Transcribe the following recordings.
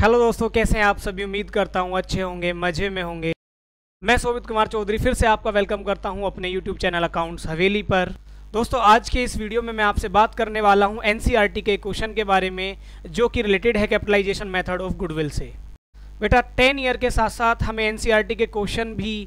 Hello दोस्तों, कैसे हैं आप सभी? उम्मीद करता हूँ अच्छे होंगे, मज़े में होंगे। मैं शोभित कुमार चौधरी फिर से आपका वेलकम करता हूँ अपने यूट्यूब चैनल अकाउंट्स हवेली पर। दोस्तों, आज के इस वीडियो में मैं आपसे बात करने वाला हूँ एनसीईआरटी के क्वेश्चन के बारे में, जो कि रिलेटेड है कैपिटलाइजेशन मेथड ऑफ़ गुडविल से। बेटा टेन ईयर के साथ साथ हमें एनसीआरटी के क्वेश्चन भी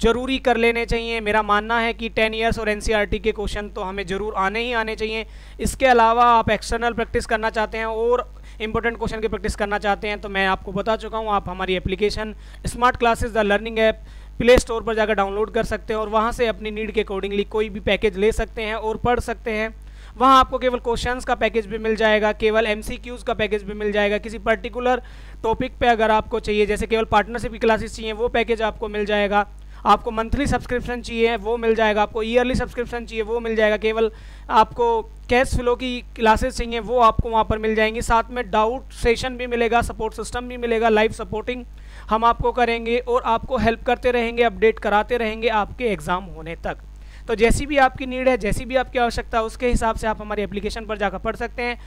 ज़रूरी कर लेने चाहिए। मेरा मानना है कि टेन ईयर्स और एनसीआरटी के क्वेश्चन तो हमें ज़रूर आने ही आने चाहिए। इसके अलावा आप एक्सटर्नल प्रैक्टिस करना चाहते हैं और इंपॉर्टेंट क्वेश्चन की प्रैक्टिस करना चाहते हैं तो मैं आपको बता चुका हूँ, आप हमारी application smart classes the learning app play store पर जाकर डाउनलोड कर सकते हैं और वहाँ से अपनी नीड के अकॉर्डिंगली कोई भी पैकेज ले सकते हैं और पढ़ सकते हैं। वहाँ आपको केवल क्वेश्चंस का पैकेज भी मिल जाएगा, केवल एम का पैकेज भी मिल जाएगा। किसी पर्टिकुलर टॉपिक पे अगर आपको चाहिए, जैसे केवल पार्टनरशिप की क्लासेस चाहिए, वो पैकेज आपको मिल जाएगा। आपको मंथली सब्सक्रिप्शन चाहिए वो मिल जाएगा आपको ईयरली सब्सक्रिप्शन चाहिए, वो मिल जाएगा, केवल आपको कैश फ्लो की क्लासेस चाहिए, वो आपको वहाँ पर मिल जाएँगी। साथ में डाउट सेशन भी मिलेगा सपोर्ट सिस्टम भी मिलेगा लाइव सपोर्टिंग हम आपको करेंगे और आपको हेल्प करते रहेंगे अपडेट कराते रहेंगे आपके एग्ज़ाम होने तक। तो जैसी भी आपकी नीड है, जैसी भी आपकी आवश्यकता है, उसके हिसाब से आप हमारी एप्लीकेशन पर जाकर पढ़ सकते हैं।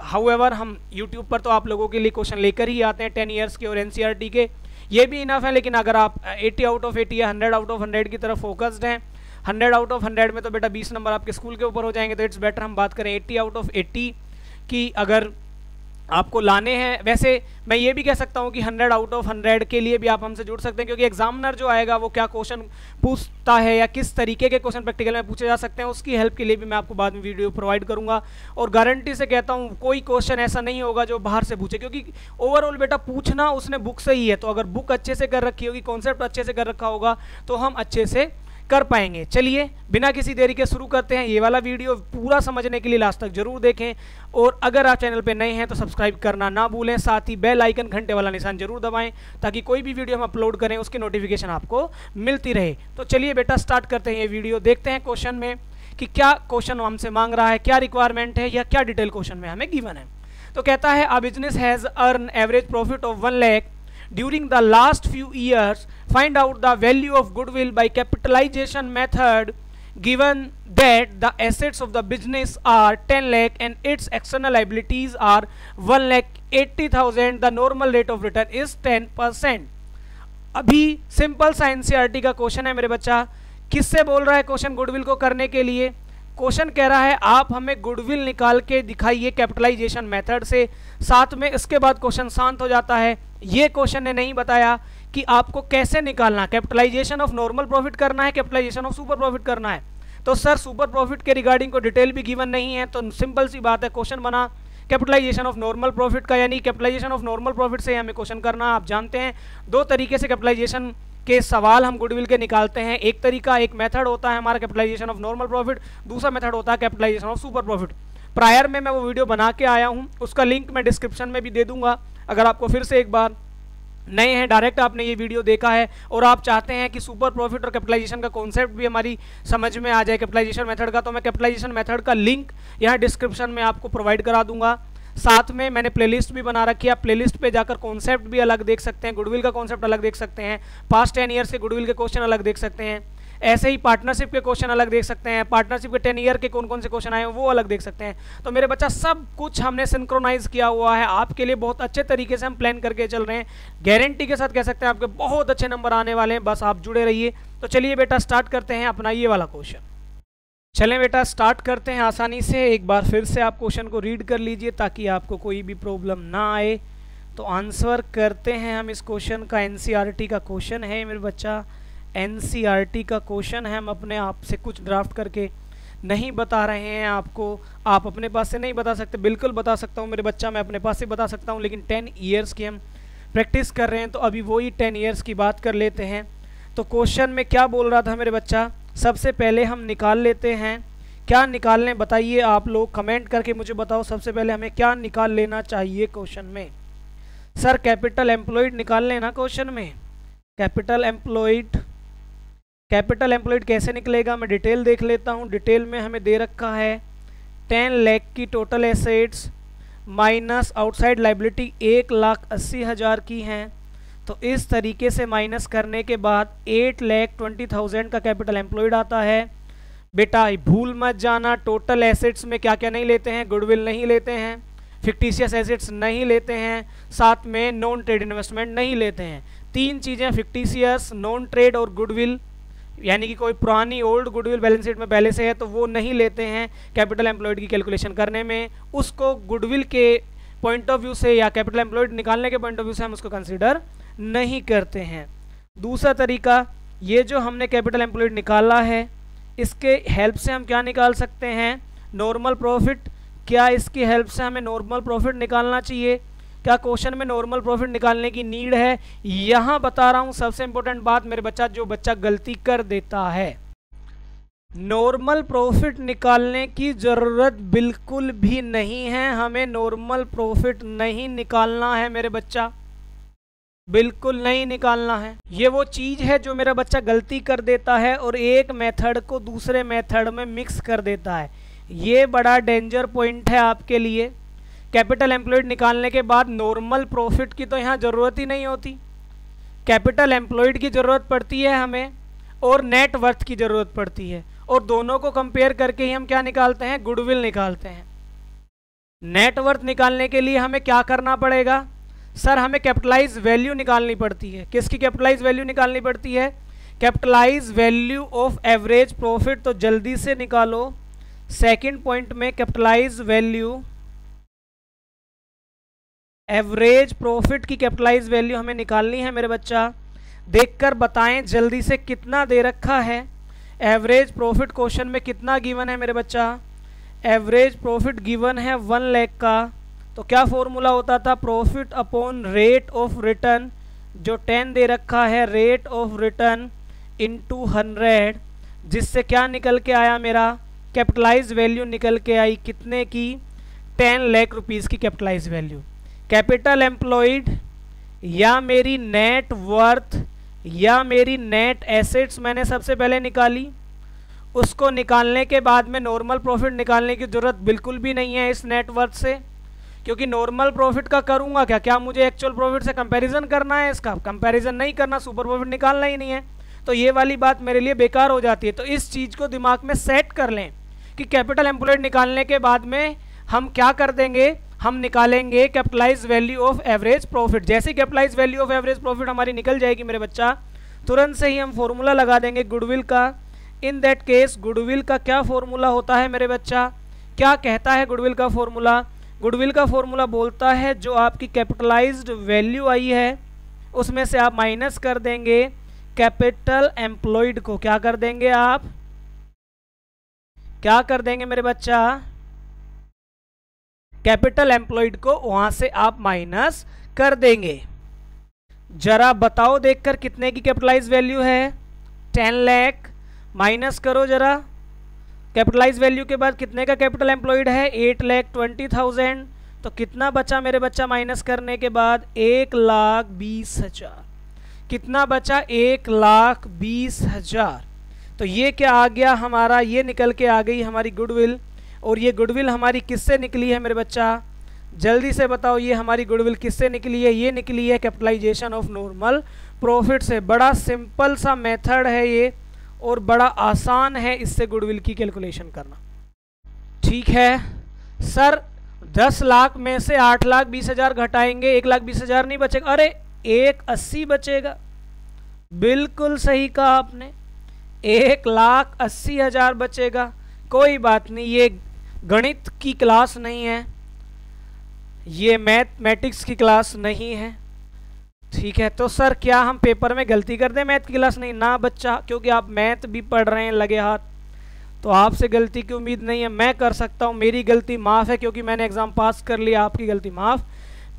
हाउ हम यूट्यूब पर तो आप लोगों के लिए क्वेश्चन लेकर ही आते हैं टेन ईयर्स के और एन के। ये भी इनफ है, लेकिन अगर आप 80 आउट ऑफ़ 80 या 100 आउट ऑफ़ 100 की तरफ़ फोकस्ड हैं 100 आउट ऑफ़ 100 में तो बेटा 20 नंबर आपके स्कूल के ऊपर हो जाएँगे तो इट्स बेटर हम बात करें 80 आउट ऑफ़ 80 की अगर आपको लाने हैं। वैसे मैं ये भी कह सकता हूँ कि 100 आउट ऑफ़ 100 के लिए भी आप हमसे जुड़ सकते हैं, क्योंकि एग्जामिनर जो आएगा, वो क्या क्वेश्चन पूछता है या किस तरीके के क्वेश्चन प्रैक्टिकल में पूछे जा सकते हैं, उसकी हेल्प के लिए भी मैं आपको बाद में वीडियो प्रोवाइड करूँगा। और गारंटी से कहता हूँ, कोई क्वेश्चन ऐसा नहीं होगा जो बाहर से पूछे, क्योंकि ओवरऑल बेटा पूछना उसने बुक से ही है तो अगर बुक अच्छे से कर रखी होगी कॉन्सेप्ट अच्छे से कर रखा होगा तो हम अच्छे से कर पाएँगे। चलिए, बिना किसी देरी के शुरू करते हैं। ये वाला वीडियो पूरा समझने के लिए लास्ट तक ज़रूर देखें। और अगर आप चैनल पे नए हैं तो सब्सक्राइब करना ना भूलें। साथ ही बेल आइकन घंटे वाला निशान ज़रूर दबाएँ, ताकि कोई भी वीडियो हम अपलोड करें, उसकी नोटिफिकेशन आपको मिलती रहे। तो चलिए बेटा स्टार्ट करते हैं ये वीडियो। देखते हैं क्वेश्चन में कि क्या क्वेश्चन हमसे मांग रहा है, क्या रिक्वायरमेंट है, या क्या डिटेल क्वेश्चन में हमें गिवन है। तो कहता है a business has earn average profit of one lakh during the last few years find out the value of goodwill by capitalization method given that the assets of the business are 10 lakh and its external liabilities are 1 lakh 80,000 the normal rate of return is 10 percent अभी simple सा NCERT का question है मेरे बच्चा किससे बोल रहा है क्वेश्चन गुडविल को करने के लिए क्वेश्चन कह रहा है आप हमें गुडविल निकाल के दिखाइए कैपिटलाइजेशन मेथड से साथ में इसके बाद क्वेश्चन शांत हो जाता है ये क्वेश्चन ने नहीं बताया कि आपको कैसे निकालना कैपिटलाइजेशन ऑफ़ नॉर्मल प्रॉफिट करना है, कैपिटलाइजेशन ऑफ़ सुपर प्रॉफिट करना है। तो सर, सुपर प्रॉफिट के रिगार्डिंग को डिटेल भी गिवन नहीं है तो सिंपल सी बात है, क्वेश्चन बना। कैपिटलाइजेशन ऑफ़ नॉर्मल प्रॉफिट का, यानी कैपिटलाइजेशन ऑफ़ नॉर्मल प्रॉफिट से हमें क्वेश्चन करना, आप जानते हैं। दो तरीके से कैपिटलाइजेशन के सवाल हम गुडविल के निकालते हैं। एक तरीका, एक मेथड होता है हमारा कैपिटलाइजेशन ऑफ़ नॉर्मल प्रॉफिट। दूसरा मेथड होता है capitalization of super profit. Prior में मैं वो वीडियो बना के आया हूँ, उसका लिंक मैं डिस्क्रिप्शन में भी दे दूँगा। अगर आपको फिर से एक बार नए हैं डायरेक्ट आपने ये वीडियो देखा है और आप चाहते हैं कि सुपर प्रॉफिट और कैपिटलाइजेशन का कॉन्सेप्ट भी हमारी समझ में आ जाए कैपिटलाइजेशन मेथड का तो मैं कैपिटलाइजेशन मेथड का लिंक यहाँ डिस्क्रिप्शन में आपको प्रोवाइड करा दूँगा। साथ में मैंने प्लेलिस्ट भी बना रखी है, आप प्लेलिस्ट पे जाकर कॉन्सेप्ट भी अलग देख सकते हैं गुडविल का कॉन्सेप्ट अलग देख सकते हैं पास्ट टेन ईयर से गुडविल के क्वेश्चन अलग देख सकते हैं। ऐसे ही पार्टनरशिप के क्वेश्चन अलग देख सकते हैं पार्टनरशिप के टेन ईयर के कौन कौन से क्वेश्चन आए हैं, वो अलग देख सकते हैं। तो मेरे बच्चा, सब कुछ हमने सिंक्रोनाइज किया हुआ है। आपके लिए बहुत अच्छे तरीके से हम प्लान करके चल रहे हैं। गारंटी के साथ कह सकते हैं आपके बहुत अच्छे नंबर आने वाले हैं। बस आप जुड़े रहिए। तो चलिए बेटा स्टार्ट करते हैं अपना ये वाला क्वेश्चन चलें बेटा स्टार्ट करते हैं आसानी से। एक बार फिर से आप क्वेश्चन को रीड कर लीजिए ताकि आपको कोई भी प्रॉब्लम ना आए। तो आंसर करते हैं हम इस क्वेश्चन का एनसीईआरटी का क्वेश्चन है मेरे बच्चा। एनसीईआरटी का क्वेश्चन है, हम अपने आप से कुछ ड्राफ्ट करके नहीं बता रहे हैं आपको। आप अपने पास से नहीं बता सकते। बिल्कुल बता सकता हूँ, मेरे बच्चा मैं अपने पास से बता सकता हूँ, लेकिन टेन ईयर्स की हम प्रैक्टिस कर रहे हैं तो अभी वही टेन ईयर्स की बात कर लेते हैं। तो क्वेश्चन में क्या बोल रहा था मेरे बच्चा? सबसे पहले हम निकाल लेते हैं। क्या निकालने बताइए आप लोग कमेंट करके मुझे बताओ सबसे पहले हमें क्या निकाल लेना चाहिए क्वेश्चन में। सर कैपिटल एम्प्लॉयड निकाल लेना क्वेश्चन में। कैपिटल एम्प्लॉयड कैपिटल एम्प्लॉयड कैसे निकलेगा? मैं डिटेल देख लेता हूँ। डिटेल में हमें दे रखा है टेन लैख की total assets minus outside liability एक लाख अस्सी हज़ार की हैं। तो इस तरीके से माइनस करने के बाद एट लैख ट्वेंटी थाउज़ेंड का कैपिटल एम्प्लॉयड आता है। बेटा, भूल मत जाना, टोटल एसेट्स में क्या क्या नहीं लेते हैं? गुडविल नहीं लेते हैं, फिक्टिशियस एसेट्स नहीं लेते हैं, साथ में नॉन ट्रेड इन्वेस्टमेंट नहीं लेते हैं। तीन चीज़ें, फिक्टिशियस, नॉन ट्रेड और गुडविल यानी कि कोई पुरानी ओल्ड गुडविल बैलेंस शीट में पहले से है तो वो नहीं लेते हैं कैपिटल एम्प्लॉयड की कैलकुलेशन करने में। उसको गुडविल के पॉइंट ऑफ़ व्यू से या कैपिटल एम्प्लॉयड निकालने के पॉइंट ऑफ़ व्यू से हम उसको कंसिडर नहीं करते हैं। दूसरा तरीका, ये जो हमने कैपिटल एम्प्लॉयड निकाला है, इसके हेल्प से हम क्या निकाल सकते हैं? नॉर्मल प्रॉफिट क्या इसकी हेल्प से हमें नॉर्मल प्रॉफिट निकालना चाहिए? क्या क्वेश्चन में नॉर्मल प्रॉफिट निकालने की नीड है। यहाँ बता रहा हूँ, सबसे इंपॉर्टेंट बात मेरे बच्चा, जो बच्चा गलती कर देता है। नॉर्मल प्रॉफिट निकालने की ज़रूरत बिल्कुल भी नहीं है। हमें नॉर्मल प्रॉफिट नहीं निकालना है मेरे बच्चा। बिल्कुल नहीं निकालना है। ये वो चीज़ है जो मेरा बच्चा गलती कर देता है और एक मेथड को दूसरे मेथड में मिक्स कर देता है। ये बड़ा डेंजर पॉइंट है आपके लिए। कैपिटल एम्प्लॉयड निकालने के बाद नॉर्मल प्रॉफिट की तो यहाँ ज़रूरत ही नहीं होती। कैपिटल एम्प्लॉयड की ज़रूरत पड़ती है हमें और नेट वर्थ की ज़रूरत पड़ती है। और दोनों को कंपेयर करके ही हम क्या निकालते हैं? गुडविल निकालते हैं। नेट वर्थ निकालने के लिए हमें क्या करना पड़ेगा? सर, हमें कैपिटलाइज वैल्यू निकालनी पड़ती है। किसकी कैपिटलाइज वैल्यू निकालनी पड़ती है? Capitalize value of average profit तो जल्दी से निकालो। सेकंड पॉइंट में कैपिटलाइज वैल्यू एवरेज प्रॉफिट की कैपिटलाइज वैल्यू हमें निकालनी है मेरे बच्चा। देखकर बताएँ जल्दी से कितना दे रखा है। एवरेज प्रॉफिट क्वेश्चन में कितना गिवन है मेरे बच्चा? एवरेज प्रॉफिट गिवन है वन लैख का। तो क्या फॉर्मूला होता था? Profit upon rate of return जो टेन दे रखा है rate of return into hundred जिससे क्या निकल के आया मेरा? कैपिटलाइज वैल्यू निकल के आई कितने की? टेन लैख रुपीज़ की कैपिटलाइज वैल्यू कैपिटल एम्प्लॉयड, या मेरी नेट वर्थ, या मेरी नेट एसेट्स मैंने सबसे पहले निकाली, उसको निकालने के बाद में नॉर्मल प्रॉफिट निकालने की ज़रूरत बिल्कुल भी नहीं है इस नेटवर्थ से, क्योंकि नॉर्मल प्रॉफिट का करूँगा क्या? क्या मुझे एक्चुअल प्रॉफिट से कंपैरिजन करना है इसका? कंपैरिजन नहीं करना सुपर प्रॉफिट निकालना ही नहीं है। तो ये वाली बात मेरे लिए बेकार हो जाती है। तो इस चीज़ को दिमाग में सेट कर लें कि कैपिटल एम्प्लॉयड निकालने के बाद में हम क्या कर देंगे? हम निकालेंगे capitalize value of average profit जैसे capitalize value of average profit हमारी निकल जाएगी मेरे बच्चा, तुरंत से ही हम फॉर्मूला लगा देंगे गुडविल का। इन दैट केस गुडविल का क्या फॉर्मूला होता है मेरे बच्चा? क्या कहता है गुडविल का फॉर्मूला गुडविल का फॉर्मूला बोलता है जो आपकी कैपिटलाइज्ड वैल्यू आई है, उसमें से आप माइनस कर देंगे कैपिटल एम्प्लॉयड को। क्या कर देंगे आप? क्या कर देंगे मेरे बच्चा? कैपिटल एम्प्लॉयड को वहाँ से आप माइनस कर देंगे। जरा बताओ देखकर कितने की कैपिटलाइज वैल्यू है? टेन लैख। माइनस करो जरा। कैपिटलाइज वैल्यू के बाद कितने का कैपिटल एम्प्लॉयड है? Eight lakh twenty thousand. तो कितना बचा मेरे बच्चा माइनस करने के बाद? एक लाख बीस हज़ार। कितना बचा? एक लाख बीस हज़ार। तो ये क्या आ गया? हमारा ये निकल के आ गई हमारी गुडविल। और ये गुडविल हमारी किससे निकली है मेरे बच्चा? जल्दी से बताओ, ये हमारी गुडविल किससे निकली है? ये निकली है कैपिटलाइजेशन ऑफ़ नॉर्मल प्रॉफिट से। बड़ा सिंपल सा मेथड है ये और बड़ा आसान है इससे गुडविल की कैलकुलेशन करना। ठीक है? सर, दस लाख में से आठ लाख बीस हज़ार घटाएँगे, एक लाख बीस हज़ार नहीं बचेगा। अरे, एक अस्सी बचेगा। बिल्कुल सही कहा आपने। एक लाख अस्सी हज़ार बचेगा। कोई बात नहीं, ये गणित की क्लास नहीं है, ये मैथमेटिक्स की क्लास नहीं है। ठीक है तो सर, क्या हम पेपर में गलती कर दें? मैथ की क्लास नहीं। ना बच्चा, क्योंकि आप मैथ भी पढ़ रहे हैं लगे हाथ। तो आपसे गलती की उम्मीद नहीं है, मैं कर सकता हूँ। मेरी गलती माफ़ है, क्योंकि मैंने एग्ज़ाम पास कर लिया। आपकी गलती माफ़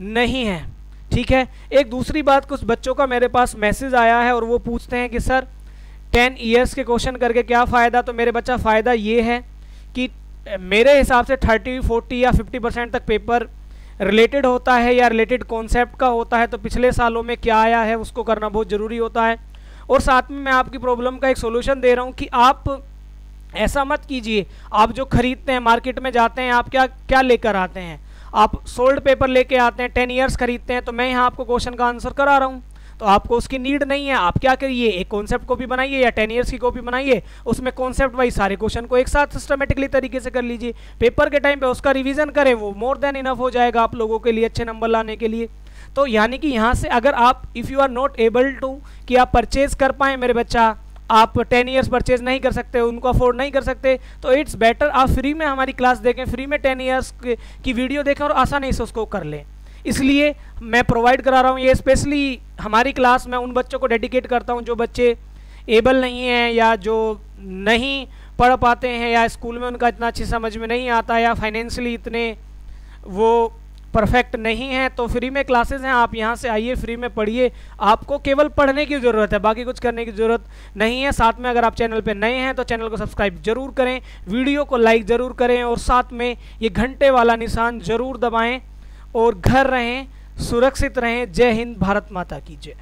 नहीं है। ठीक है, एक दूसरी बात, कुछ बच्चों का मेरे पास मैसेज आया है और वो पूछते हैं कि, सर, टेन ईयर्स के क्वेश्चन करके क्या फ़ायदा? तो मेरे बच्चा, फ़ायदा ये है कि मेरे हिसाब से थर्टी, फोर्टी या फिफ्टी परसेंट तक पेपर रिलेटेड होता है या रिलेटेड कॉन्सेप्ट का होता है तो पिछले सालों में क्या आया है उसको करना बहुत ज़रूरी होता है। और साथ में मैं आपकी प्रॉब्लम का एक सोल्यूशन दे रहा हूँ कि आप ऐसा मत कीजिए, आप जो खरीदते हैं मार्केट में जाते हैं, आप क्या क्या लेकर आते हैं? आप सोल्ड पेपर लेके आते हैं टेन ईयर्स खरीदते हैं तो मैं यहाँ आपको क्वेश्चन का आंसर करा रहा हूँ। तो आपको उसकी नीड नहीं है। आप क्या करिए? एक कॉन्सेप्ट कॉपी बनाइए या टेन ईयर्स की कॉपी बनाइए। उसमें कॉन्सेप्ट वाइज सारे क्वेश्चन को एक साथ सिस्टमेटिकली तरीके से कर लीजिए। पेपर के टाइम पर उसका रिविजन करें, वो मोर देन इनफ हो जाएगा आप लोगों के लिए अच्छे नंबर लाने के लिए। तो यानी कि यहाँ से अगर आप if you are not able to कि आप परचेज कर पाए मेरे बच्चा, आप टेन ईयर्स परचेज नहीं कर सकते, उनको अफोर्ड नहीं कर सकते तो इट्स बेटर आप फ्री में हमारी क्लास देखें फ्री में टेन ईयर्स की वीडियो देखें और आसानी से उसको कर लें। इसलिए मैं प्रोवाइड करा रहा हूँ। ये स्पेशली हमारी क्लास में उन बच्चों को डेडिकेट करता हूँ जो बच्चे एबल नहीं हैं या जो नहीं पढ़ पाते हैं या स्कूल में उनका इतना अच्छी समझ में नहीं आता या फाइनेंशली इतने वो परफेक्ट नहीं है तो फ्री में क्लासेस हैं। आप यहाँ से आइए फ्री में पढ़िए। आपको केवल पढ़ने की ज़रूरत है, बाकी कुछ करने की ज़रूरत नहीं है। साथ में अगर आप चैनल पे नए हैं तो चैनल को सब्सक्राइब ज़रूर करें वीडियो को लाइक ज़रूर करें और साथ में ये घंटे वाला निशान ज़रूर दबाएँ। और घर रहें सुरक्षित रहें। जय हिंद भारत माता की जय।